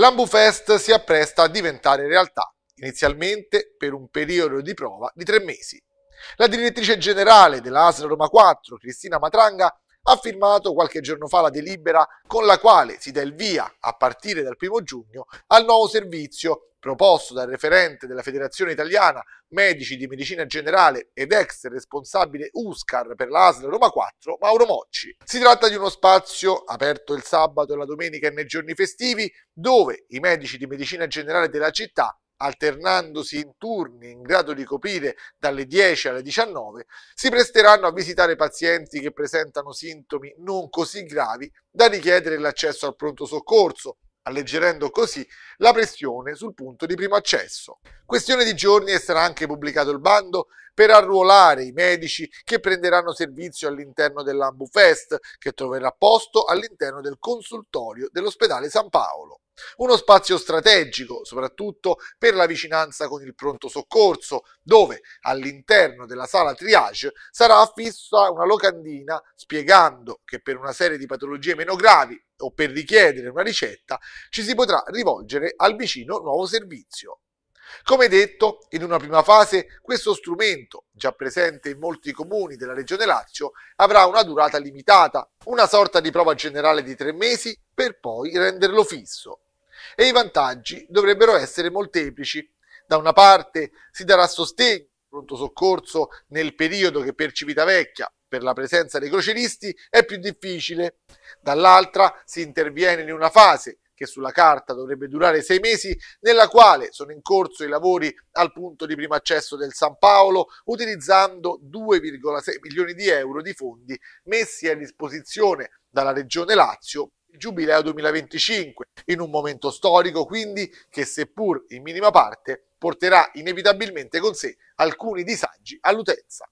L'Ambufest si appresta a diventare realtà, inizialmente per un periodo di prova di tre mesi. La direttrice generale della Roma 4, Cristina Matranga, ha firmato qualche giorno fa la delibera con la quale si dà il via, a partire dal primo giugno, al nuovo servizio proposto dal referente della Federazione Italiana Medici di Medicina Generale ed ex responsabile USCAR per la ASL Roma 4, Mauro Mocci. Si tratta di uno spazio aperto il sabato e la domenica e nei giorni festivi, dove i medici di medicina generale della città alternandosi in turni in grado di coprire dalle 10 alle 19, si presteranno a visitare pazienti che presentano sintomi non così gravi da richiedere l'accesso al pronto soccorso, alleggerendo così la pressione sul punto di primo accesso. Questione di giorni e sarà anche pubblicato il bando per arruolare i medici che prenderanno servizio all'interno dell'Ambufest, che troverà posto all'interno del consultorio dell'ospedale San Paolo. Uno spazio strategico, soprattutto per la vicinanza con il pronto soccorso, dove all'interno della sala triage sarà affissa una locandina spiegando che per una serie di patologie meno gravi o per richiedere una ricetta ci si potrà rivolgere al vicino nuovo servizio. Come detto, in una prima fase questo strumento, già presente in molti comuni della regione Lazio, avrà una durata limitata, una sorta di prova generale di tre mesi per poi renderlo fisso e i vantaggi dovrebbero essere molteplici. Da una parte si darà sostegno pronto soccorso nel periodo che per Civitavecchia, per la presenza dei croceristi, è più difficile. Dall'altra si interviene in una fase che sulla carta dovrebbe durare sei mesi, nella quale sono in corso i lavori al punto di primo accesso del San Paolo, utilizzando 2,6 milioni di euro di fondi messi a disposizione dalla Regione Lazio Giubileo 2025, in un momento storico quindi che seppur in minima parte porterà inevitabilmente con sé alcuni disagi all'utenza.